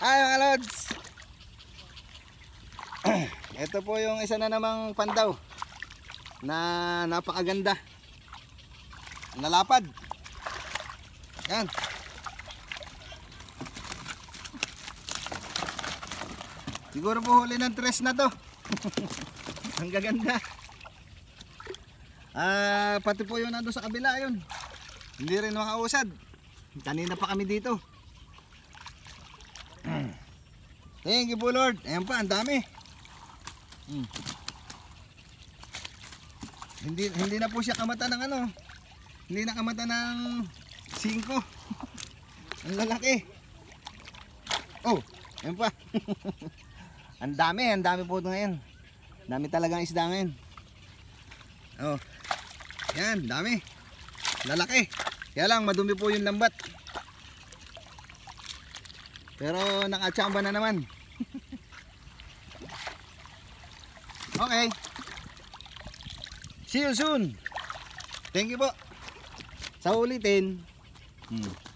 Hi mga lods! Ito po yung isa na namang pandaw na napakaganda. Nalapad. Yan. Siguro po huli ng tres na to. Ang gaganda. Ah, pati po yun nando sa kabila yun. Hindi rin makausad. Kanina pa kami dito. Thank you po Lord. Ayan pa, ang dami. Hmm. Hindi hindi na po siya kamata ng ano. Hindi na kamata ng 5. ang lalaki. Oh, ayan pa. ang dami, ang dami po ngayon. Dami talagang isda ngayon. Oh. Yan, dami. Lalaki. Kaya lang madumi po yung lambat. Pero nakachamba na naman. okay. See you soon. Thank you po. Sa ulitin. Hmm.